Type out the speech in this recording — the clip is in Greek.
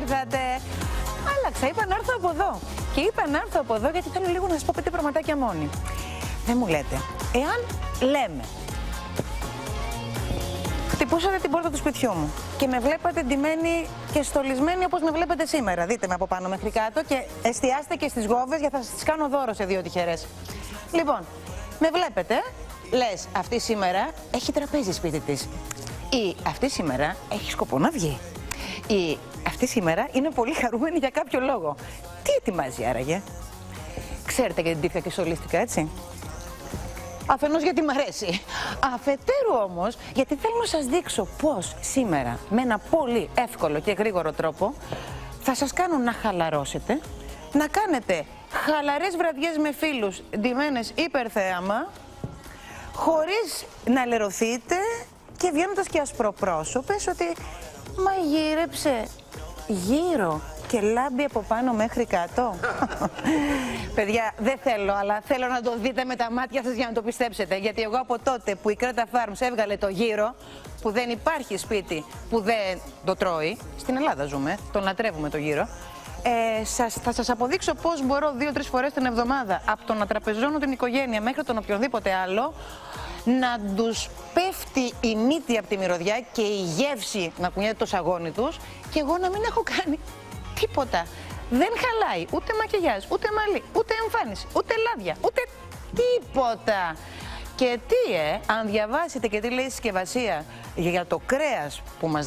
ήρθατε. Άλλαξα, είπα να έρθω από εδώ. Και είπα να έρθω από εδώ γιατί θέλω λίγο να σας πω πέντε πραγματάκια μόνοι. Δεν μου λέτε, εάν λέμε χτυπούσατε την πόρτα του σπιτιού μου και με βλέπατε ντυμένη και στολισμένη όπως με βλέπετε σήμερα. Δείτε με από πάνω μέχρι κάτω και εστιάστε και στις γόβες για θα σας τις κάνω δώρο σε δύο τυχερές. Λοιπόν, με βλέπετε, λες αυτή σήμερα έχει τραπέζι σπίτι της. Ή αυτή σήμερα έχει σκοπό να βγει. Ή αυτή σήμερα είναι πολύ χαρούμενη για κάποιο λόγο. Τι ετοιμάζει άραγε; Ξέρετε γιατί την και στολίστηκα έτσι; Αφενός γιατί μ' αρέσει. Αφετέρου όμως γιατί θέλω να σας δείξω πώς σήμερα με ένα πολύ εύκολο και γρήγορο τρόπο θα σας κάνω να χαλαρώσετε, να κάνετε χαλαρές βραδιές με φίλους ντυμένες υπερθέαμα, χωρίς να λερωθείτε και βγαίνοντας και ασπροπρόσωπες ότι μαγείρεψε γύρω και λάμπει από πάνω μέχρι κάτω. Παιδιά, δεν θέλω, αλλά θέλω να το δείτε με τα μάτια σας για να το πιστέψετε. Γιατί εγώ από τότε που η Κρέτα Farms έβγαλε το γύρο, που δεν υπάρχει σπίτι που δεν το τρώει, στην Ελλάδα ζούμε, τον λατρεύουμε το γύρο, ε, σας, θα σας αποδείξω πώς μπορώ δύο-τρεις φορές την εβδομάδα από το να τραπεζώνω την οικογένεια μέχρι τον οποιονδήποτε άλλο να τους πέφτει η μύτη από τη μυρωδιά και η γεύση να κουνιέται το σαγόνι τους και εγώ να μην έχω κάνει τίποτα. Δεν χαλάει ούτε μακιγιάζ, ούτε μαλλί, ούτε εμφάνιση, ούτε λάδια, ούτε τίποτα. Και τι, ε, αν διαβάσετε και τι λέει η συσκευασία για το κρέας που μας